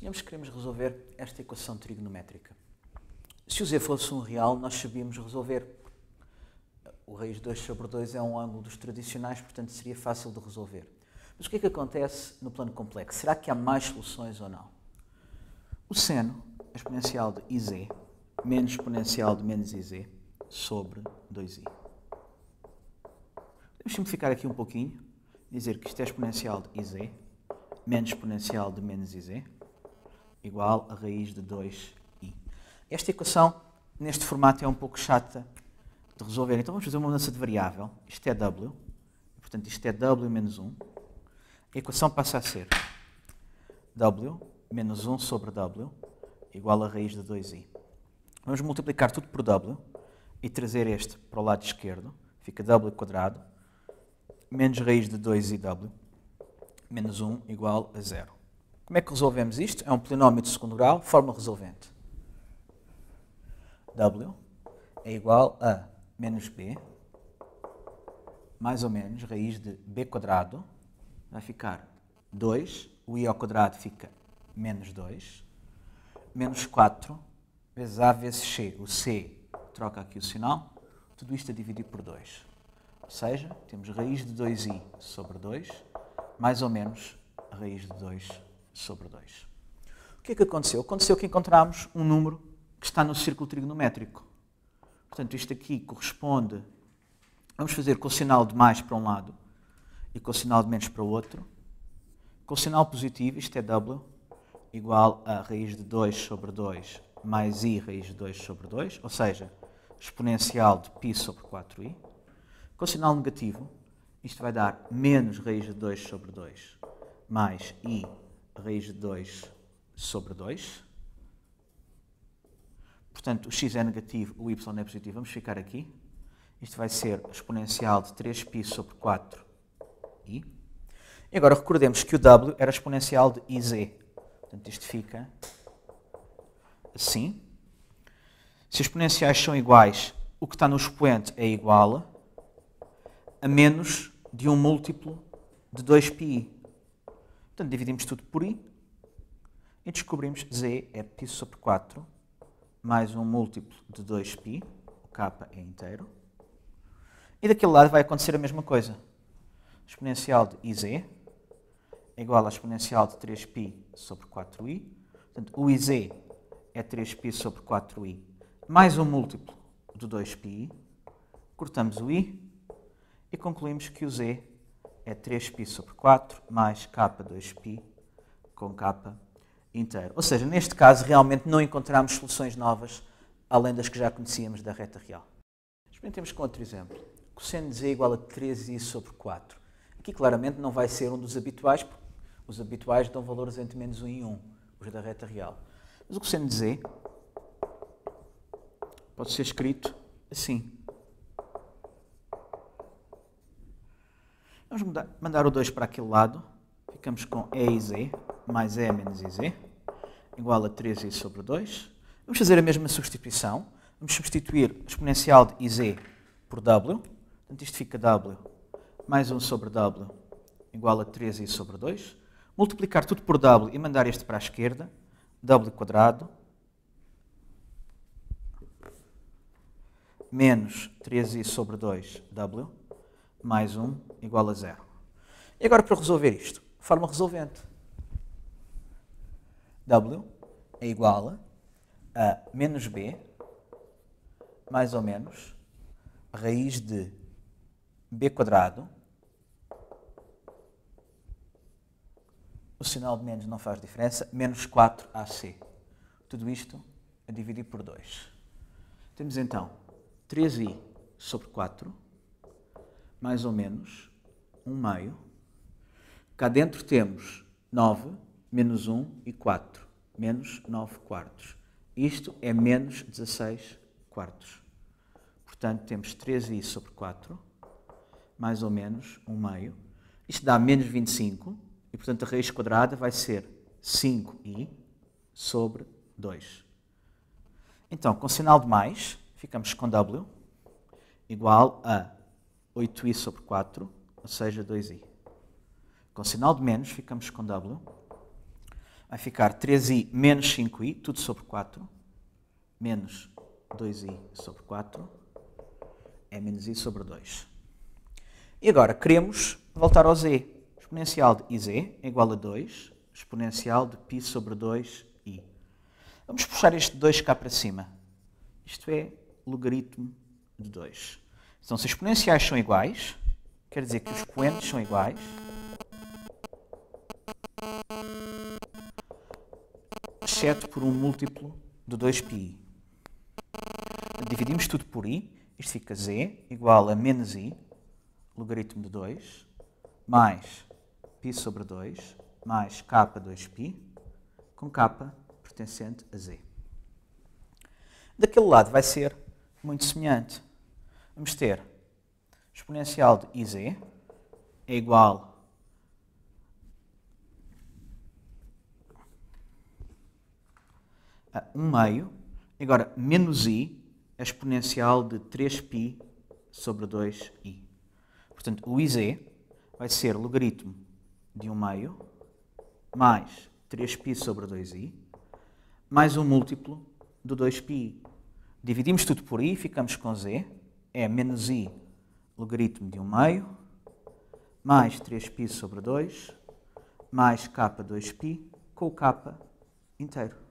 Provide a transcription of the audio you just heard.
Suponhamos que queremos resolver esta equação trigonométrica. Se o z fosse um real, nós sabíamos resolver. O raiz de 2 sobre 2 é um ângulo dos tradicionais, portanto seria fácil de resolver. Mas o que é que acontece no plano complexo? Será que há mais soluções ou não? O seno exponencial de iz menos exponencial de menos iz sobre 2i. Vamos simplificar aqui um pouquinho, dizer que isto é exponencial de iz menos exponencial de menos iz igual a raiz de 2i. Esta equação, neste formato, é um pouco chata de resolver. Então vamos fazer uma mudança de variável. Isto é w, portanto isto é w menos 1. A equação passa a ser w menos 1 sobre w igual a raiz de 2i. Vamos multiplicar tudo por w e trazer este para o lado esquerdo. Fica w quadrado menos raiz de 2iw menos 1 igual a 0. Como é que resolvemos isto? É um polinómio de segundo grau, forma resolvente. W é igual a menos b, mais ou menos, raiz de b quadrado, vai ficar 2, o i ao quadrado fica menos 2, menos 4, vezes a vezes c. O c troca aqui o sinal, tudo isto é dividido por 2. Ou seja, temos raiz de 2i sobre 2, mais ou menos raiz de 2 sobre 2. O que é que aconteceu? Aconteceu que encontramos um número que está no círculo trigonométrico. Portanto, isto aqui corresponde. Vamos fazer com o sinal de mais para um lado e com o sinal de menos para o outro. Com o sinal positivo, isto é W, igual a raiz de 2 sobre 2 mais i raiz de 2 sobre 2, ou seja, exponencial de π sobre 4i. Com o sinal negativo, isto vai dar menos raiz de 2 sobre 2 mais i raiz de 2 sobre 2. Portanto, o x é negativo, o y é positivo. Vamos ficar aqui. Isto vai ser exponencial de 3π sobre 4i. E agora recordemos que o w era exponencial de iz. Portanto, isto fica assim. Se os exponenciais são iguais, o que está no expoente é igual a menos de um múltiplo de 2πi. Portanto, dividimos tudo por i e descobrimos z é π sobre 4 mais um múltiplo de 2π, o k é inteiro. E daquele lado vai acontecer a mesma coisa. exponencial de iz é igual a exponencial de 3π sobre 4i. Portanto, o iz é 3π sobre 4i mais um múltiplo de 2πi. Cortamos o i e concluímos que o z é 3π sobre 4 mais k2π com k inteiro. Ou seja, neste caso, realmente não encontramos soluções novas além das que já conhecíamos da reta real. Experimentemos com outro exemplo. Cosseno de z é igual a 3i sobre 4. Aqui claramente não vai ser um dos habituais, porque os habituais dão valores entre menos 1 e 1, os da reta real. Mas o cosseno de z pode ser escrito assim. Vamos mudar, mandar o 2 para aquele lado. Ficamos com E e Z, mais E menos IZ, igual a 3i sobre 2. Vamos fazer a mesma substituição. Vamos substituir o exponencial de IZ por W. Portanto, isto fica W mais 1 sobre W igual a 3i sobre 2. Multiplicar tudo por W e mandar este para a esquerda. W quadrado menos 3i sobre 2 W mais 1 igual a 0. E agora para resolver isto, forma resolvente. W é igual a menos B mais ou menos raiz de B quadrado. O sinal de menos não faz diferença. Menos 4AC. Tudo isto a dividir por 2. Temos então 3i sobre 4 mais ou menos, 1 meio. Cá dentro temos 9, menos 1 e 4, menos 9 quartos. Isto é menos 16 quartos. Portanto, temos 3i sobre 4, mais ou menos 1 meio. Isto dá menos 25, e portanto a raiz quadrada vai ser 5i sobre 2. Então, com sinal de mais, ficamos com w igual a 8i sobre 4, ou seja, 2i. Com sinal de menos, ficamos com w. vai ficar 3i menos 5i, tudo sobre 4, menos 2i sobre 4, é menos i sobre 2. E agora queremos voltar ao z. Exponencial de iz é igual a 2, exponencial de π sobre 2i. Vamos puxar este 2 cá para cima. Isto é logaritmo de 2. Então, se as exponenciais são iguais, quer dizer que os expoentes são iguais, exceto por um múltiplo de 2πi. Dividimos tudo por i, isto fica z igual a menos i, logaritmo de 2, mais π sobre 2, mais k 2π, com k pertencente a z. Daquele lado vai ser muito semelhante. Vamos ter exponencial de iz é igual a 1 meio. Agora, menos i é exponencial de 3π sobre 2i. Portanto, o iz vai ser logaritmo de 1 meio mais 3π sobre 2i mais um múltiplo do 2πi. Dividimos tudo por i, ficamos com z, é menos i logaritmo de 1 meio mais 3π sobre 2 mais k 2π com o k inteiro.